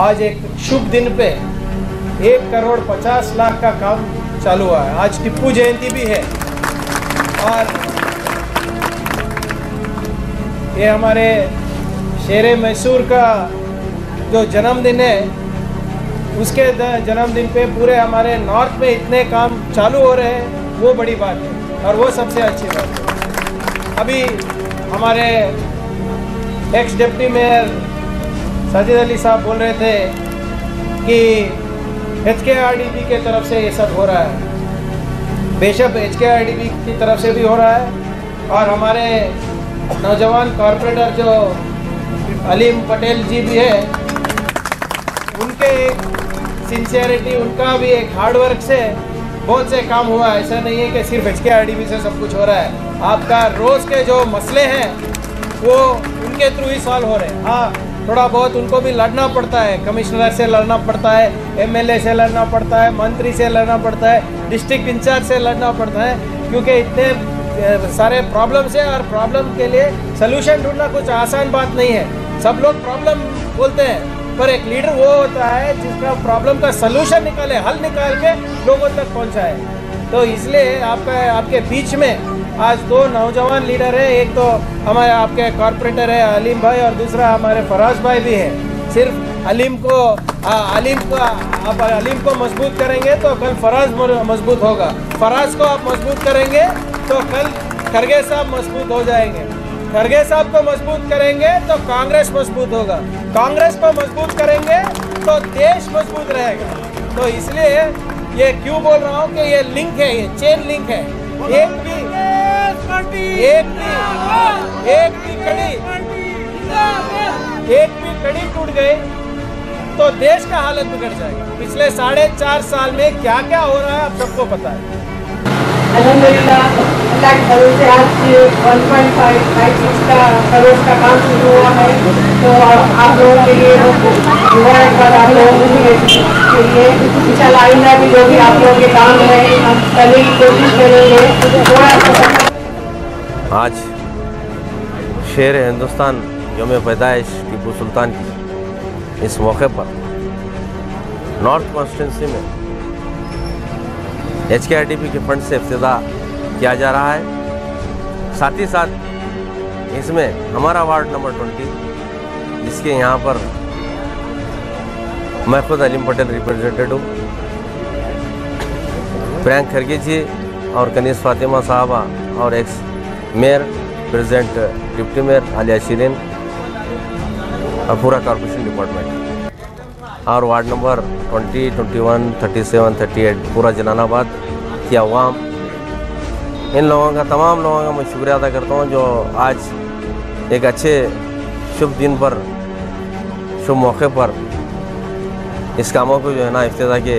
आज एक शुभ दिन पे एक करोड़ पचास लाख का काम चालू हुआ है। आज टिप्पू जयंती भी है। और ये हमारे शेर मैसूर का जो जन्मदिन है, उसके जन्मदिन पे पूरे हमारे नॉर्थ में इतने काम चालू हो रहे हैं, वो बड़ी बात है और वो सबसे अच्छी बात है। अभी हमारे ex deputy mayor Sajid Ali साहब बोल रहे थे कि H K R D B के तरफ़ से ये सब हो रहा है। बेशक H K R D B की तरफ़ से भी हो रहा है और हमारे नौजवान कॉरपोरेटर जो अलीम पटेल जी भी है, उनके एक सिंसियरिटी उनका भी एक हार्डवर्क से बहुत से काम हुआ है। ऐसा नहीं है कि सिर्फ़ H K R D B से सब कुछ हो रहा है। आपका रोज़ के जो मसले हैं, वो उनके थ्रू ही सॉल्व हो रहे हैं। हाँ थोड़ा बहुत उनको भी लड़ना पड़ता है, कमिश्नर से लड़ना पड़ता है, एमएलए से लड़ना पड़ता है, मंत्री से लड़ना पड़ता है, डिस्ट्रिक्ट इंचार्ज से लड़ना पड़ता है, क्योंकि इतने सारे प्रॉब्लम्स है और प्रॉब्लम के लिए सोल्यूशन ढूंढना कुछ आसान बात नहीं है। सब लोग प्रॉब्लम बोलते हैं, पर एक लीडर वो होता है जिसका प्रॉब्लम का सोल्यूशन निकाले, हल निकाल के लोगों तक पहुँचाए। तो इसलिए आपका आपके बीच में आज दो नौजवान लीडर है। एक तो हमारे आपके कॉरपोरेटर है अलीम भाई और दूसरा हमारे फराज भाई भी है। सिर्फ़ अलीम को आ, अलीम को आप अलीम को मज़बूत करेंगे तो कल फराज मज़बूत होगा। फराज को आप मज़बूत करेंगे तो कल खरगे साहब मज़बूत हो जाएँगे। खरगे साहब को मज़बूत करेंगे तो कांग्रेस मज़बूत होगा। कांग्रेस को मज़बूत करेंगे तो देश मज़बूत रहेगा। तो इसलिए ये क्यों बोल रहा हूँ कि ये लिंक है, ये चेन लिंक है? एक भी एक भी एक भी कड़ी एक भी कड़ी टूट गई तो देश का हालत बिगड़ जाएगा। पिछले साढ़े चार साल में क्या क्या हो रहा है, आप सबको पता है। अल्हम्दुलिल्लाह अल्लाह के फजल से आज 1.5 का करोड़ का काम शुरू हुआ है। तो आप लोगों के लिए लिए इंशाल्लाह आइंदा भी, जो भी आप लोगों के काम है, हम करने की कोशिश करेंगे। आज शेर हिंदुस्तान योम पैदाइश टीपू सुल्तान की इस मौके पर नॉर्थ कॉन्स्टिटेंसी में एच के आर पी के फंड से इफ्तः किया जा रहा है। साथ ही साथ इसमें हमारा वार्ड नंबर ट्वेंटी, जिसके यहाँ पर मैं खुद अलीम पटेल रिप्रेजेंटेड हूँ। प्रियंक खरगे जी और कनीस फातिमा साहबा और ex mayor present deputy mayor Aliya Shirin और पूरा कॉरपोरेशन डिपार्टमेंट और वार्ड नंबर 20, 21, 37, 38 पूरा जलालाबाद की आवाम। इन लोगों का तमाम लोगों का मैं शुक्रिया अदा करता हूँ जो आज एक अच्छे शुभ दिन पर शुभ मौके पर इस कामों को जो है ना इफ्तः के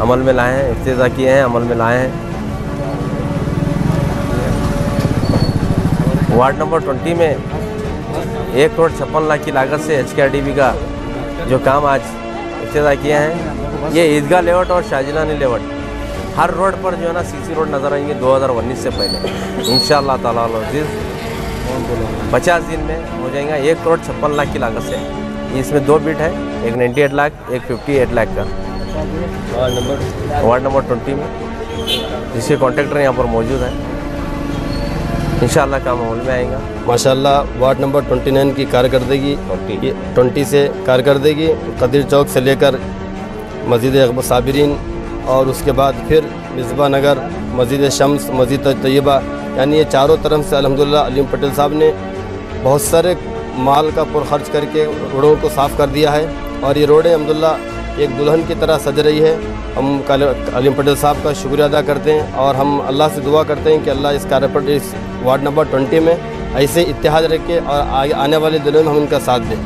अमल में लाए हैं इफ्तः किए हैं, अमल में लाए हैं। वार्ड नंबर 20 में एक करोड़ छप्पन लाख की लागत से एच का जो काम आज इफ्तः किए हैं, ये ईदगाह लेवट और शाहजिलानी लेवट हर रोड पर जो है ना सीसी रोड नज़र आएँगे 2019 से पहले। इन ताला पचास दिन में हो जाएगा एक करोड़ छप्पन लाख की लागत से। इसमें दो बिट है एक 98 लाख एक 58 लाख का। Ward number ward number twenty में। जिसके कॉन्ट्रैक्टर यहाँ पर मौजूद है। इन काम अमल में आएगा। माशाल्लाह वार्ड नंबर 29 की कारकर्दगी ट्वेंटी से कारकर्दगी कदीर चौक से लेकर मस्जिद अकबर साबरीन और उसके बाद फिर मिसबा नगर मस्जिद शम्स मस्जिद तय्यबा यानी ये चारों तरफ़ से अलहमदिल्ला अलीम पटेल साहब ने बहुत सारे माल का पुर खर्च करके रोडों को साफ़ कर दिया है और ये रोडें अहमदुल्ला एक दुल्हन की तरह सज रही है। हम अलीम पटेल साहब का शुक्रिया अदा करते हैं और हम अल्लाह से दुआ करते हैं कि अल्लाह इस कार्यपट इस वार्ड नंबर ट्वेंटी में ऐसे इतिहाद रखे और आने वाले दिनों में हम उनका साथ दें।